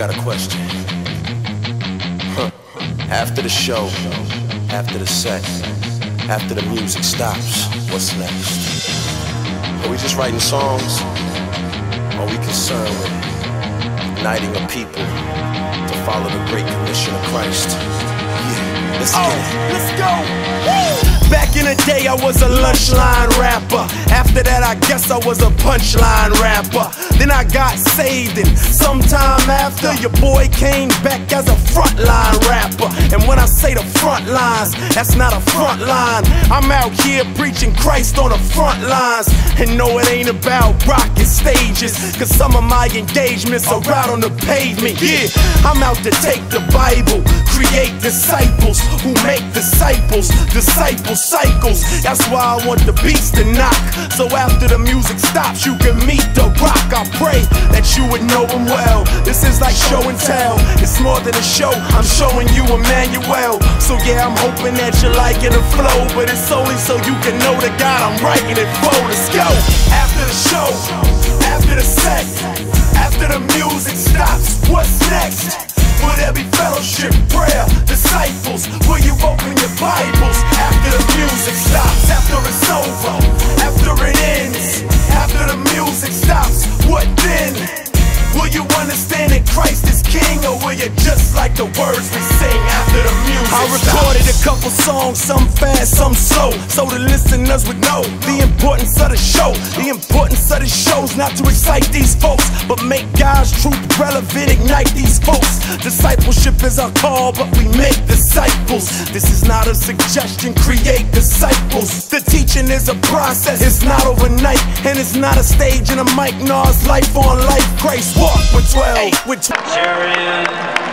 got a question. Huh. After the show, after the set, after the music stops, what's next? Are we just writing songs? Are we concerned with uniting a people to follow the great commission of Christ? Yeah, let's get oh, it. Oh, let's go. Back in the day, I was a lunch line rapper. After that, I guess I was a punchline rapper. Then I got saved, and sometime after, your boy came back as a frontline rapper. And when I say the front lines, that's not a front line. I'm out here preaching Christ on the front lines. And no, it ain't about rocking stages, cause some of my engagements are out on the pavement. Yeah, I'm out to take the Bible, create disciples who make disciples, disciples cycles. That's why I want the beats to knock. So after the music stops, you can meet the rock. I pray that you would know him well. This is like show and tell. It's more than a show. I'm showing you Emmanuel. So yeah, I'm hoping that you're liking the flow. But it's only so you can know the God I'm writing it for. Let's go. After the show, after the set, after the music stops, what's next? The words we sing after the music? I recorded a couple songs, some fast, some slow, so the listeners would know the importance of the show. The importance of the show's not to excite these folks, but make God's truth relevant, ignite these folks. Discipleship is our call, but we make disciples. This is not a suggestion, create disciples. The teaching is a process, it's not overnight, and it's not a stage and a mic. No, it's life on life. Grace walk with 12, with 12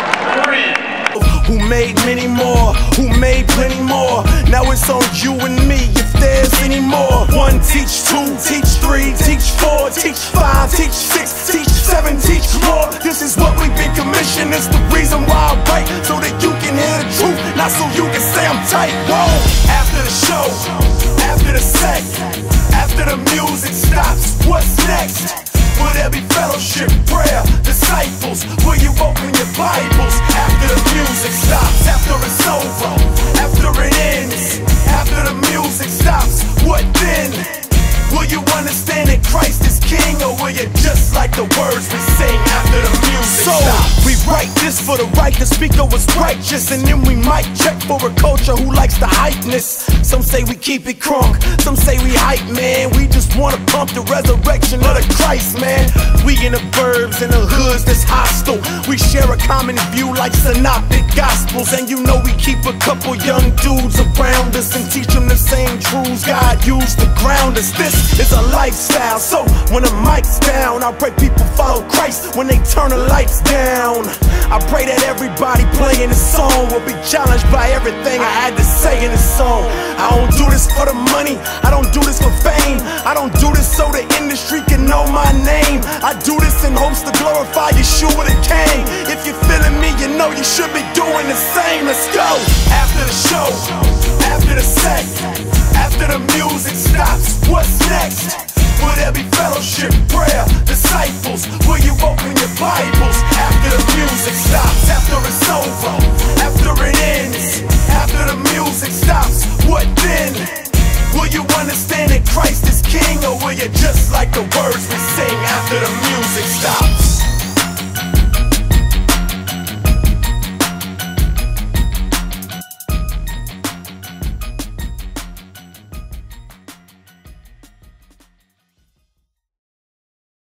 who made many more, who made plenty more. Now it's on you and me if there's any more. One teach two, teach three, teach four, teach five, teach six, teach seven, teach more. This is what we've been commissioned. It's the reason why I write, so that you can hear the truth, not so you can say I'm tight. Whoa! After the show, after the set, after the music stops, what's next? Will there be fellowship, prayer, disciples? Will you open your Bibles after the music stops? After it's over, after it ends, after the music stops, what then? Will you understand that Christ is King, or will you just like the words we sing after the this for the right, the speaker was righteous, and then we might check for a culture who likes the hypeness. Some say we keep it crunk, some say we hype, man. We just wanna pump the resurrection of the Christ, man. We in the burbs and the hoods that's hostile. We share a common view like synoptic gospels, and you know we keep a couple young dudes around us and teach them the same truths God used to ground us. This lifestyle, so when the mic's down, I pray people follow Christ when they turn the lights down. I pray that everybody playing this song will be challenged by everything I had to say in this song. I don't do this for the money, I don't do this for fame, I don't do this so the industry can know my name. I do this in hopes to glorify Yeshua the King. If you're feeling me, you know you should be doing the same. Let's go. After the show, after the set, after the music stops, what's next? Will there be fellowship, prayer, disciples? Will you open your Bibles after the music stops? After it's over, after it ends, after the music stops, what then? Will you understand that Christ is King, or will you just like the words we sing after the music stops?